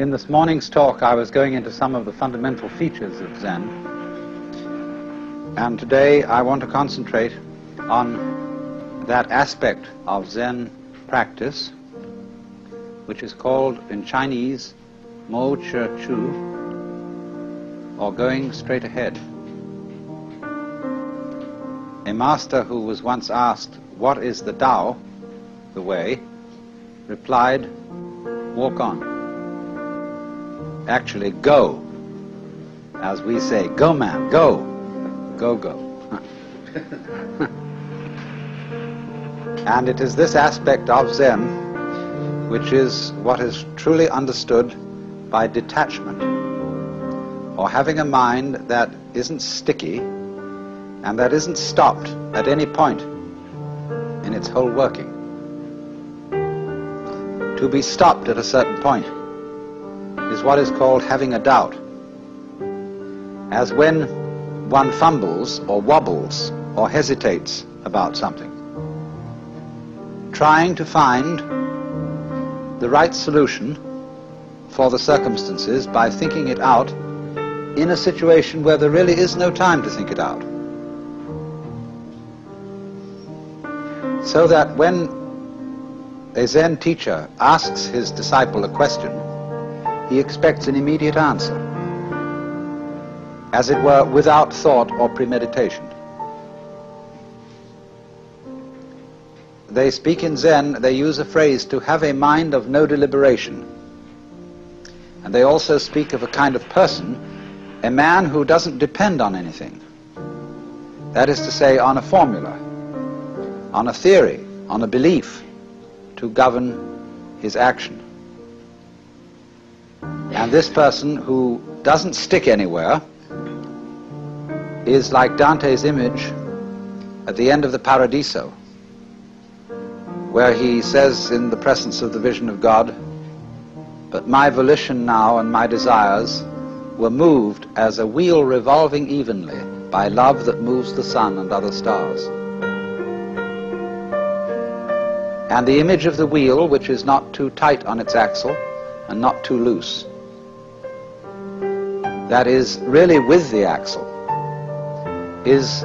In this morning's talk, I was going into some of the fundamental features of Zen. And today I want to concentrate on that aspect of Zen practice, which is called in Chinese Mo Chih Chu, or going straight ahead. A master who was once asked, What is the Tao, the way, replied, Walk on actually go. As we say, go man, go. Go, go. and it is this aspect of Zen which is what is truly understood by detachment, or having a mind that isn't sticky and that isn't stopped at any point in its whole working. To be stopped at a certain point is what is called having a doubt. As when one fumbles or wobbles or hesitates about something. Trying to find the right solution for the circumstances by thinking it out in a situation where there really is no time to think it out. So that when a Zen teacher asks his disciple a question, he expects an immediate answer, as it were, without thought or premeditation. They speak in Zen, they use a phrase to have a mind of no deliberation. And they also speak of a kind of person, a man who doesn't depend on anything. That is to say, on a formula, on a theory, on a belief to govern his action. And this person who doesn't stick anywhere is like Dante's image at the end of the Paradiso, where he says in the presence of the vision of God, But my volition now and my desires were moved as a wheel revolving evenly by love that moves the sun and other stars. And the image of the wheel, which is not too tight on its axle and not too loose, that is really with the axle is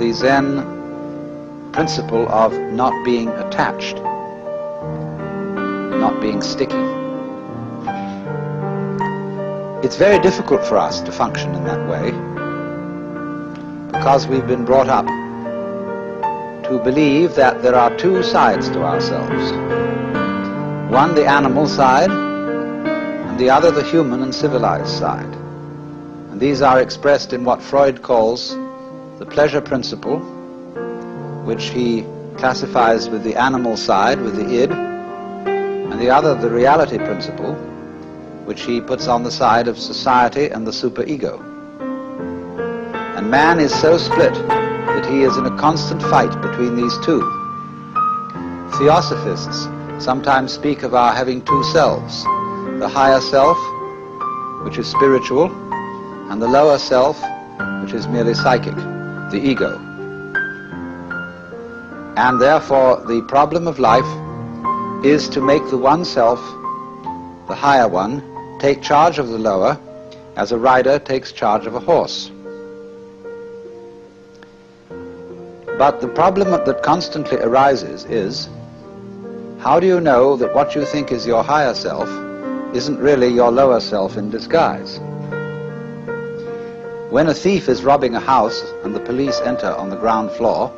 the Zen principle of not being attached, not being sticky. It's very difficult for us to function in that way because we've been brought up to believe that there are two sides to ourselves. One, the animal side, and the other, the human and civilized side. And these are expressed in what Freud calls the pleasure principle, which he classifies with the animal side, with the id, and the other, the reality principle, which he puts on the side of society and the superego. And man is so split that he is in a constant fight between these two. Theosophists sometimes speak of our having two selves, the higher self, which is spiritual, and the lower self, which is merely psychic, the ego. And therefore, the problem of life is to make the one self, the higher one, take charge of the lower, as a rider takes charge of a horse. But the problem that constantly arises is, how do you know that what you think is your higher self isn't really your lower self in disguise? When a thief is robbing a house and the police enter on the ground floor,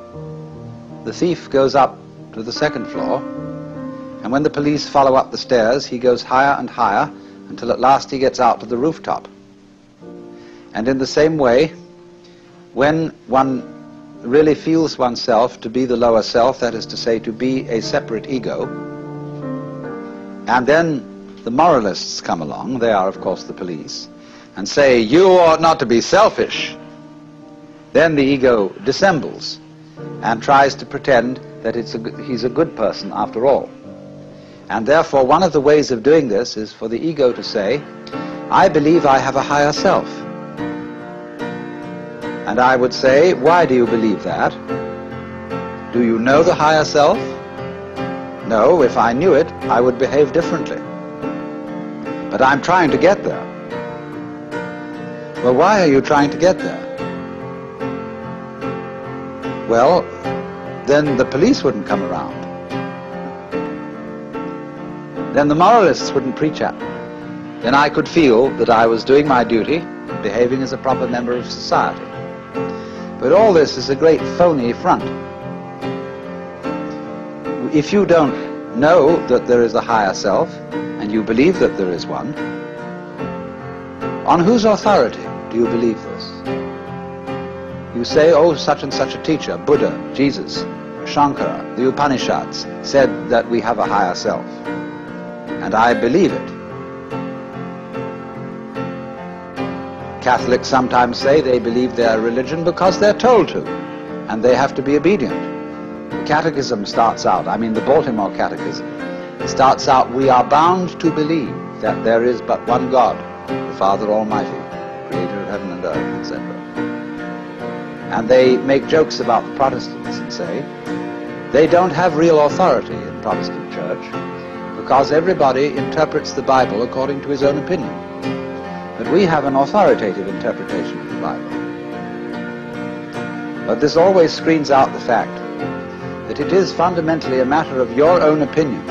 the thief goes up to the second floor, and when the police follow up the stairs, he goes higher and higher until at last he gets out to the rooftop. And in the same way, when one really feels oneself to be the lower self, that is to say, to be a separate ego, and then the moralists come along, they are of course the police, and say, you ought not to be selfish, then the ego dissembles and tries to pretend that it's a, he's a good person after all. And therefore, one of the ways of doing this is for the ego to say, I believe I have a higher self. And I would say, why do you believe that? Do you know the higher self? No, if I knew it, I would behave differently. But I'm trying to get there. Well, why are you trying to get there? Well, then the police wouldn't come around. Then the moralists wouldn't preach at me. Then I could feel that I was doing my duty, behaving as a proper member of society. But all this is a great phony front. If you don't know that there is a higher self, and you believe that there is one, on whose authority do you believe this? You say, oh, such and such a teacher, Buddha, Jesus, Shankara, the Upanishads, said that we have a higher self. And I believe it. Catholics sometimes say they believe their religion because they're told to, and they have to be obedient. The Catechism starts out, I mean the Baltimore Catechism, starts out, we are bound to believe that there is but one God, the Father Almighty, creator heaven and earth, etc. And they make jokes about the Protestants and say, they don't have real authority in Protestant church because everybody interprets the Bible according to his own opinion. But we have an authoritative interpretation of the Bible. But this always screens out the fact that it is fundamentally a matter of your own opinion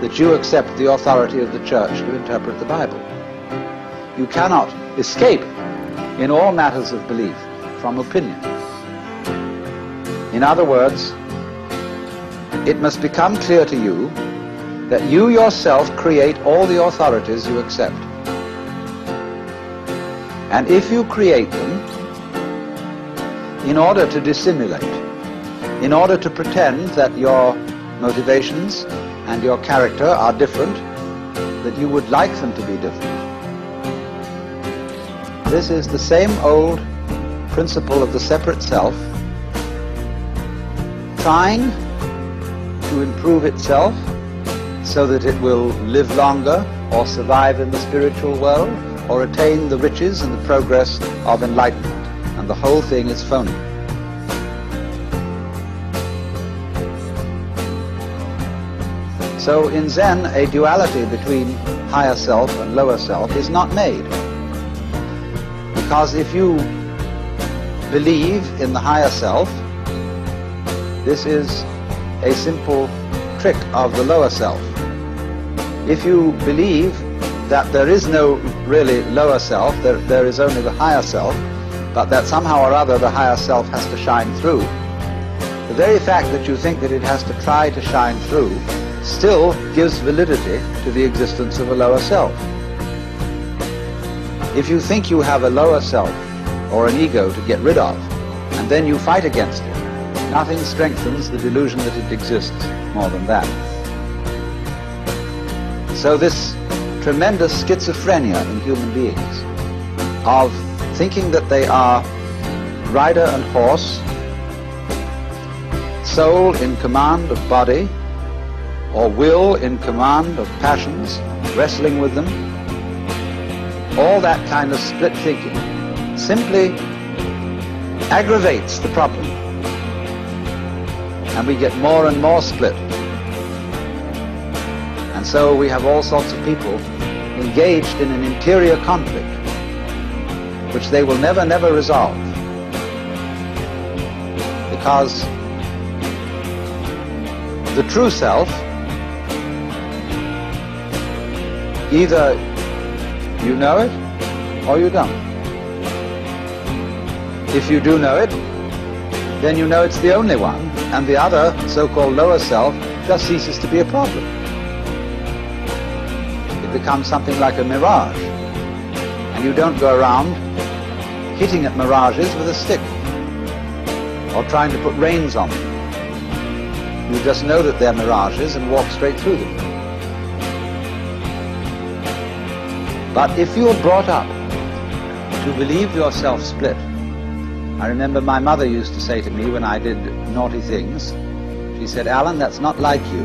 that you accept the authority of the church to interpret the Bible. You cannot escape in all matters of belief from opinion. In other words, it must become clear to you that you yourself create all the authorities you accept. And if you create them in order to dissimulate, in order to pretend that your motivations and your character are different, that you would like them to be different. This is the same old principle of the separate self trying to improve itself so that it will live longer or survive in the spiritual world or attain the riches and the progress of enlightenment. And the whole thing is phony. So in Zen, a duality between higher self and lower self is not made. Because if you believe in the higher self, this is a simple trick of the lower self. If you believe that there is no really lower self, there, there is only the higher self, but that somehow or other the higher self has to shine through, the very fact that you think that it has to try to shine through still gives validity to the existence of a lower self. If you think you have a lower self or an ego to get rid of, and then you fight against it, nothing strengthens the delusion that it exists more than that. So this tremendous schizophrenia in human beings of thinking that they are rider and horse, soul in command of body, or will in command of passions, wrestling with them, all that kind of split thinking simply aggravates the problem. And we get more and more split. And so we have all sorts of people engaged in an interior conflict which they will never, never resolve. Because the true self Either you know it or you don't. If you do know it, then you know it's the only one, and the other, so-called lower self, just ceases to be a problem. It becomes something like a mirage, and you don't go around hitting at mirages with a stick or trying to put reins on them. You just know that they're mirages and walk straight through them. But if you are brought up to believe yourself split, I remember my mother used to say to me when I did naughty things, she said, Alan, that's not like you.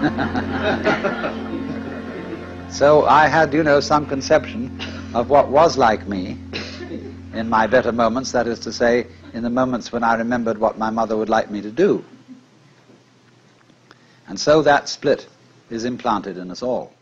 so I had, you know, some conception of what was like me in my better moments, that is to say, in the moments when I remembered what my mother would like me to do. And so that split is implanted in us all.